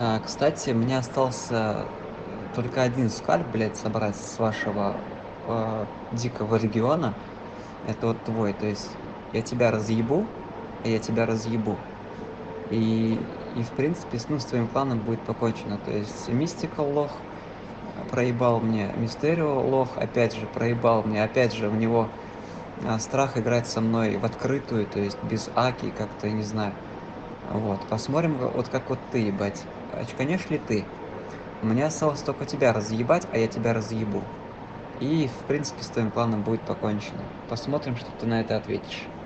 А, кстати, мне остался только один скальп, блядь, собрать с вашего э, дикого региона. Это вот твой, то есть я тебя разъебу, я тебя разъебу. И, и в принципе, ну, с твоим кланом будет покончено. То есть Мистикал лох проебал мне, Мистерио лох опять же проебал мне, опять же у него а, страх играть со мной в открытую, то есть без аки, как-то, не знаю. Вот, посмотрим, вот как вот ты, ебать, очканешь ли ты? Мне осталось только тебя разъебать, а я тебя разъебу. И, в принципе, с твоим планом будет покончено. Посмотрим, что ты на это ответишь.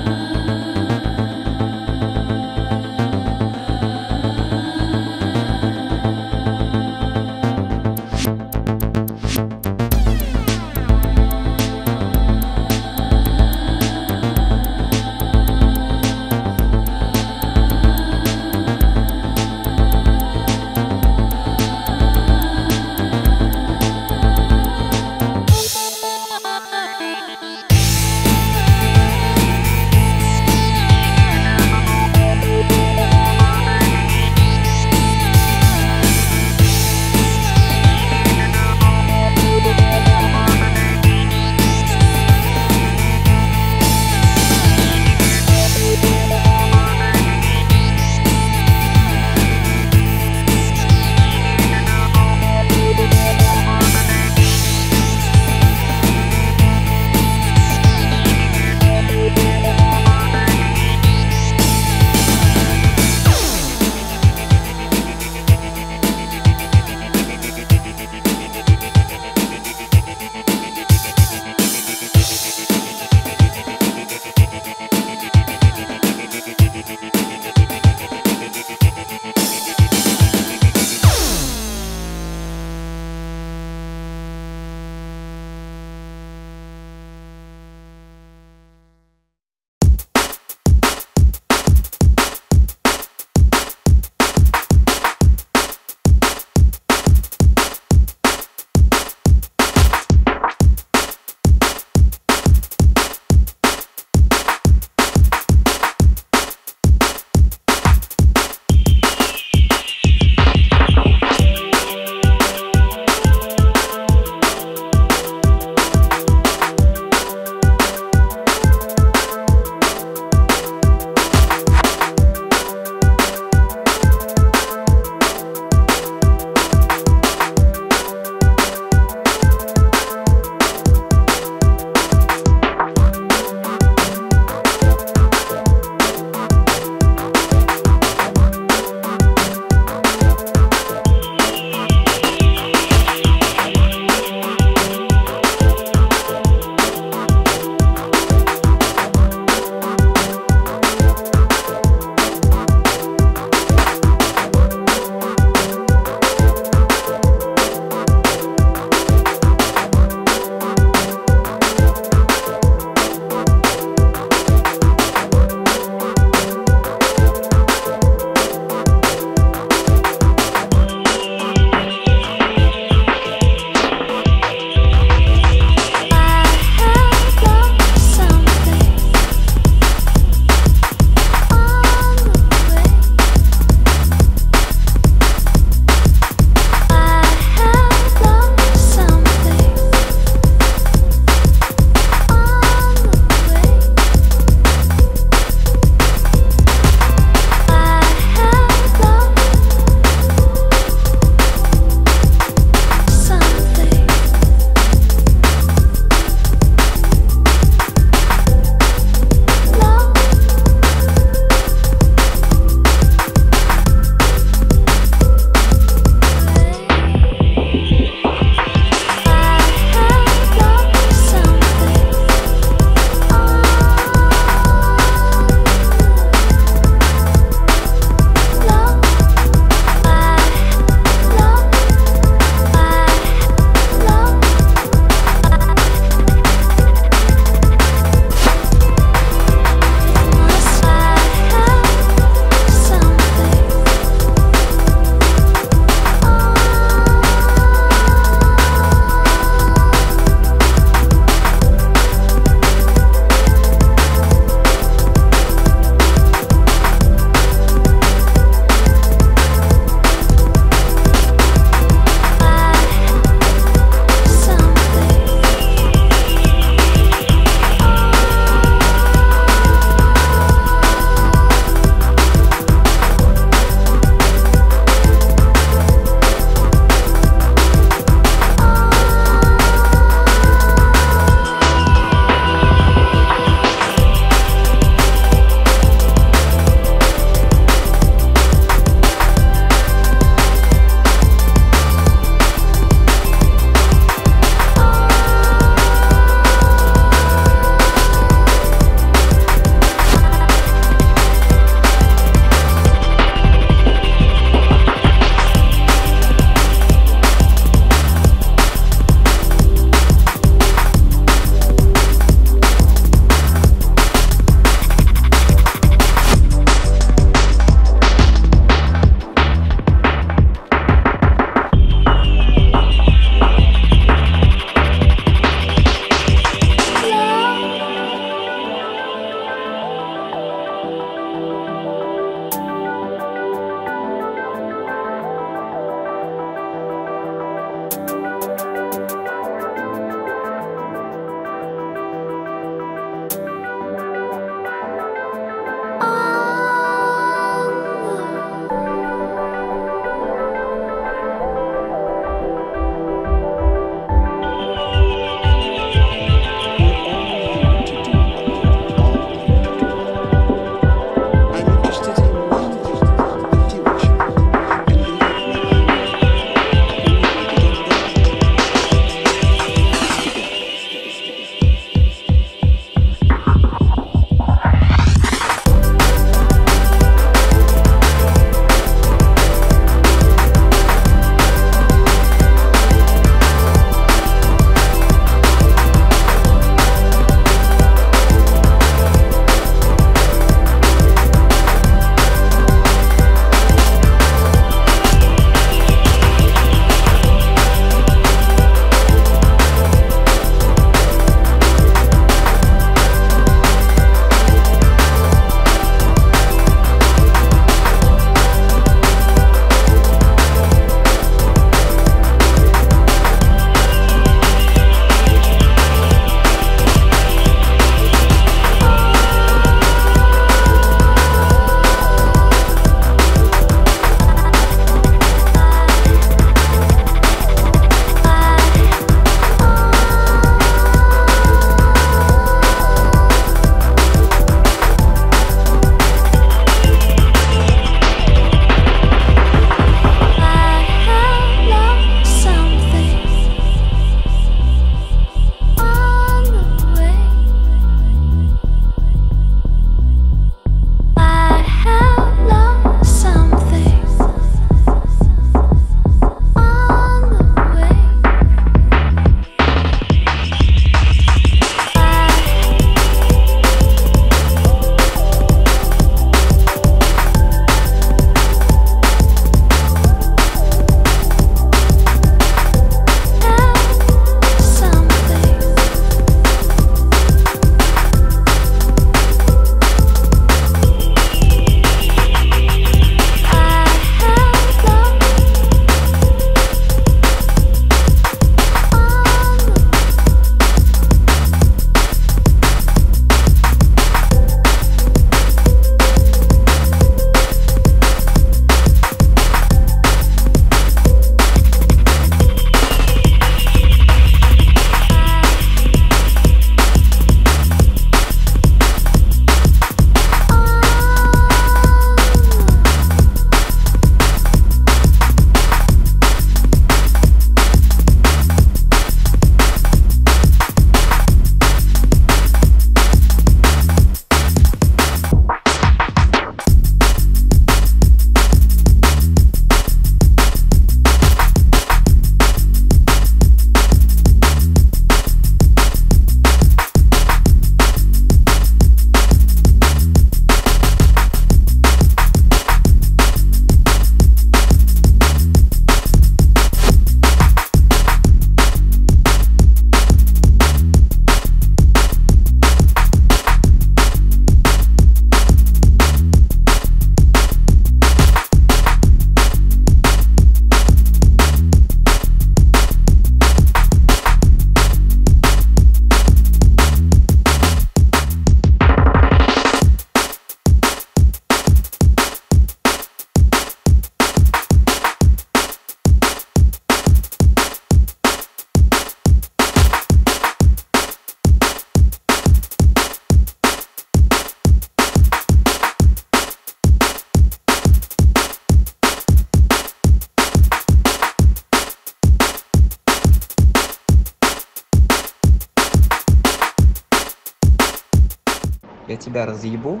Тебя разъебу,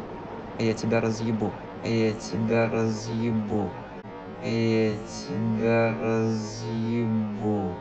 я тебя разъебу, я тебя разъебу, я тебя разъебу.